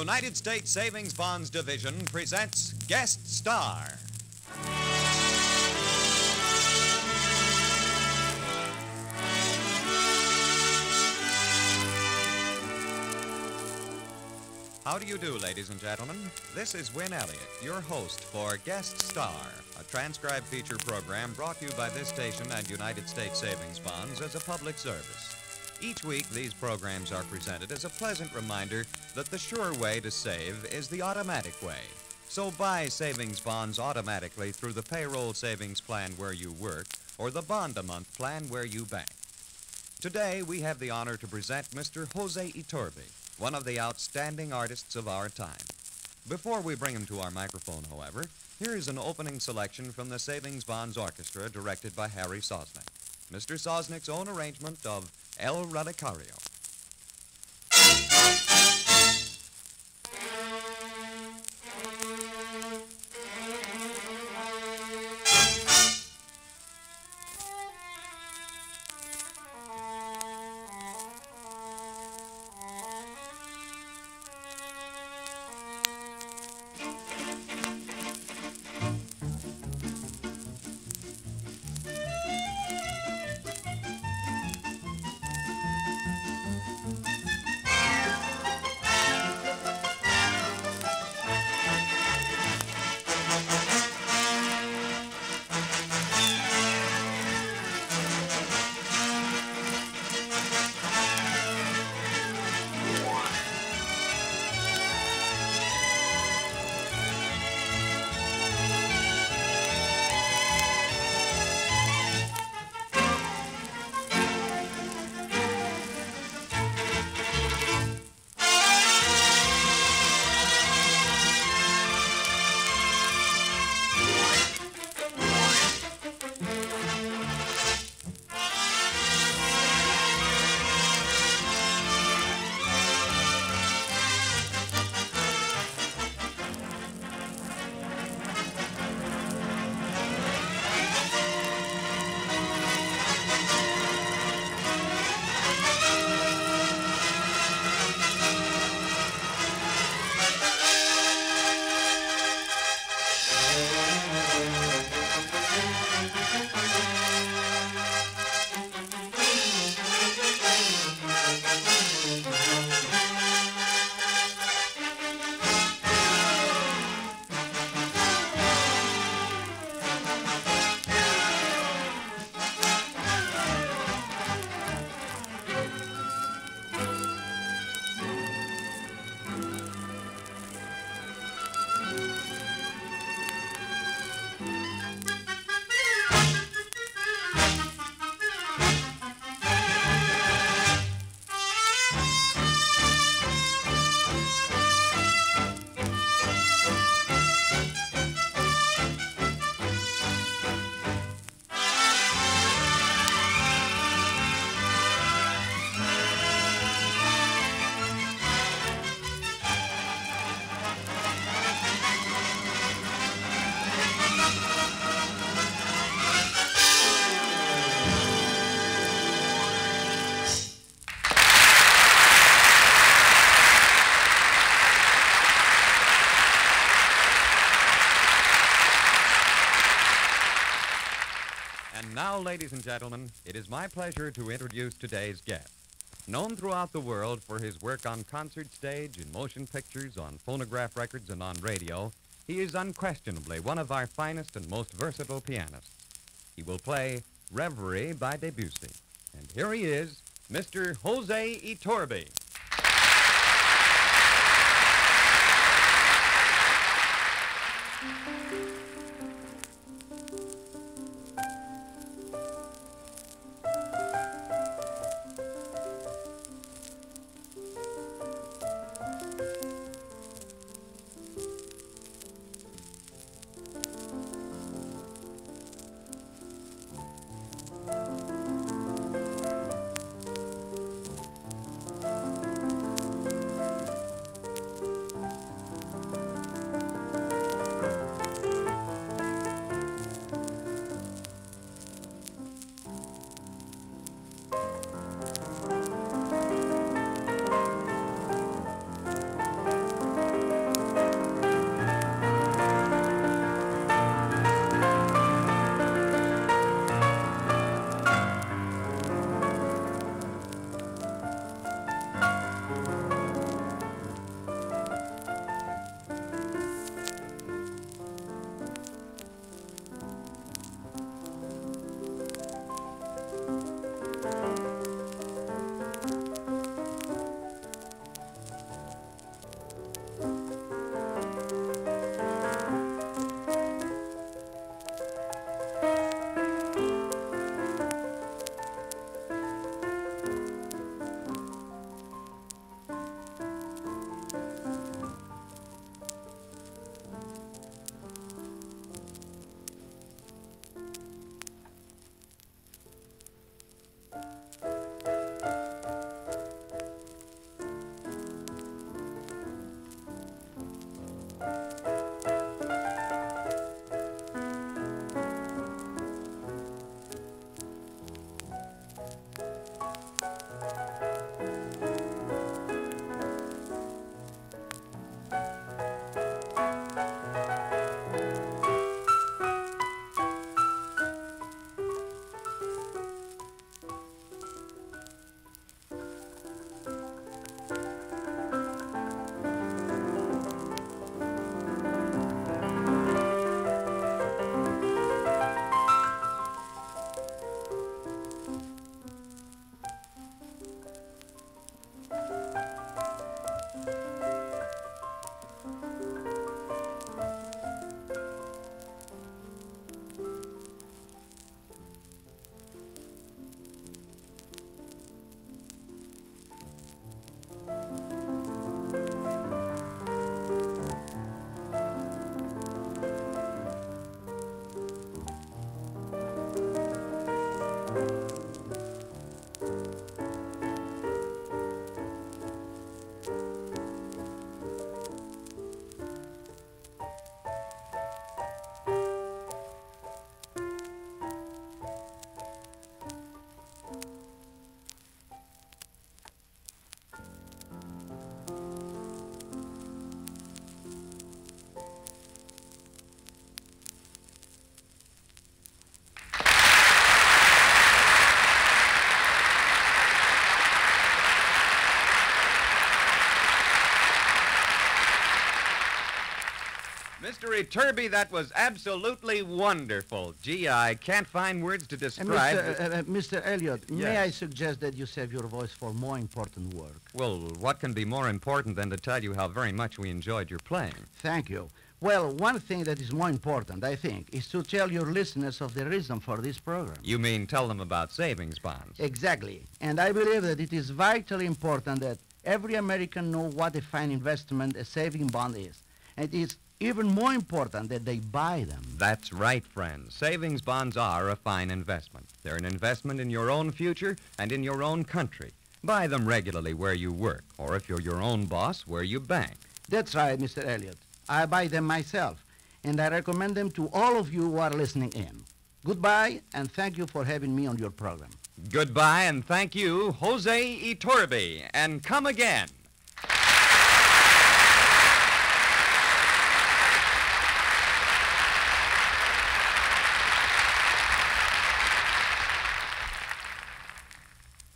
United States Savings Bonds Division presents Guest Star. How do you do, ladies and gentlemen? This is Win Elliott, your host for Guest Star, a transcribed feature program brought to you by this station and United States Savings Bonds as a public service. Each week, these programs are presented as a pleasant reminder that the sure way to save is the automatic way. So buy savings bonds automatically through the payroll savings plan where you work or the bond a month plan where you bank. Today, we have the honor to present Mr. Jose Iturbi, one of the outstanding artists of our time. Before we bring him to our microphone, however, here is an opening selection from the Savings Bonds Orchestra directed by Harry Sosnick. Mr. Sosnick's own arrangement of El Relicario. Now, ladies and gentlemen, it is my pleasure to introduce today's guest. Known throughout the world for his work on concert stage, in motion pictures, on phonograph records, and on radio, he is unquestionably one of our finest and most versatile pianists. He will play Reverie by Debussy. And here he is, Mr. Jose Iturbi. Henry Turby, that was absolutely wonderful. Gee, I can't find words to Uh, describe. Mr. Uh, uh, Mr. Elliott, may I suggest that you save your voice for more important work? Well, what can be more important than to tell you how very much we enjoyed your playing? Thank you. Well, one thing that is more important, I think, is to tell your listeners of the reason for this program. You mean tell them about savings bonds? Exactly. And I believe that it is vitally important that every American know what a fine investment a saving bond is. And it is even more important that they buy them. That's right, friends. Savings bonds are a fine investment. They're an investment in your own future and in your own country. Buy them regularly where you work, or if you're your own boss, where you bank. That's right, Mr. Elliott. I buy them myself, and I recommend them to all of you who are listening in. Goodbye, and thank you for having me on your program. Goodbye, and thank you, Jose Iturbi, and come again.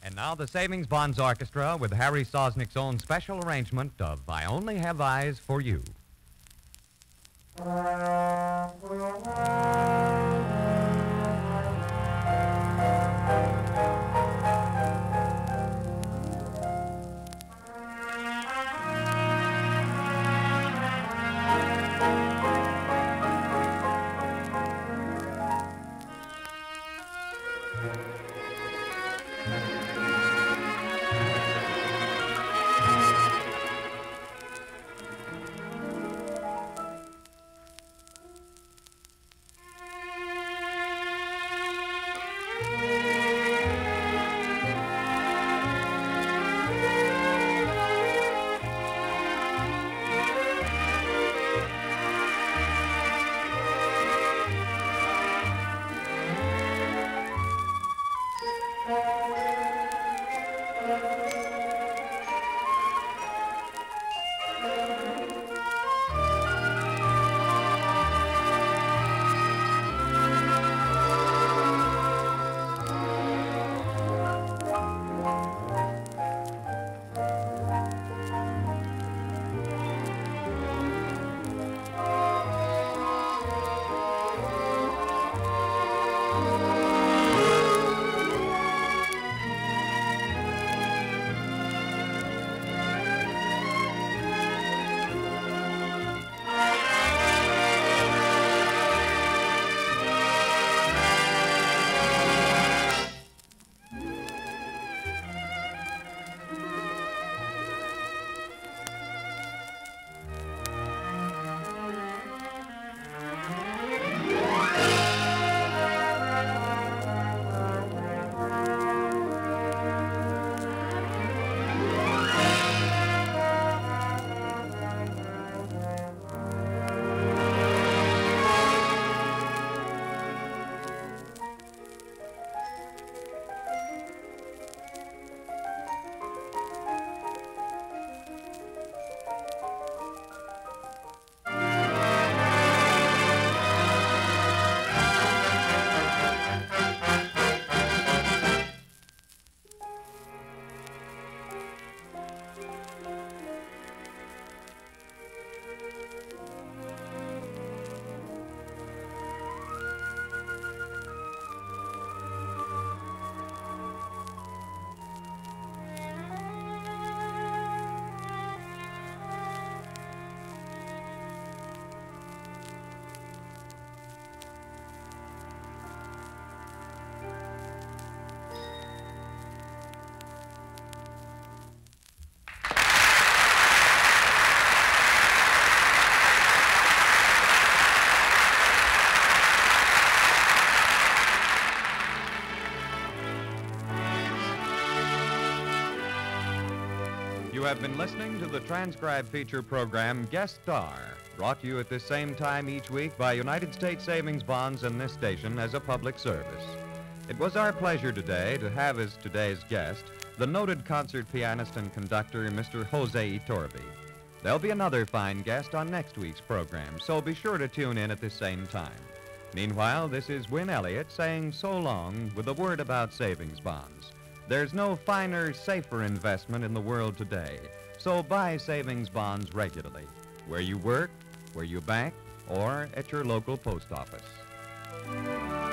And the Savings Bonds Orchestra with Harry Sosnick's own special arrangement of I Only Have Eyes for You. Have been listening to the transcribed feature program Guest Star, brought to you at the same time each week by United States Savings Bonds and this station as a public service. It was our pleasure today to have as today's guest the noted concert pianist and conductor, Mr. Jose Iturbi. There'll be another fine guest on next week's program, so be sure to tune in at the same time. Meanwhile, this is Win Elliott saying so long with a word about savings bonds. There's no finer, safer investment in the world today, so buy savings bonds regularly. Where you work, where you bank, or at your local post office.